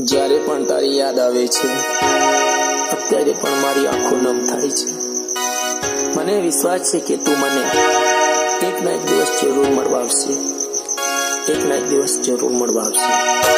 જ્યારે પણ તારી યાદ આવે છે, અત્યારે પણ મારી આંખો નમ થાય છે. મને વિશ્વાસ છે કે તું મને એક ના એક દિવસ જરૂર મળવા આવશે. એક ના એક દિવસ જરૂર મળવા આવશે.